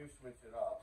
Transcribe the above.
You switch it off.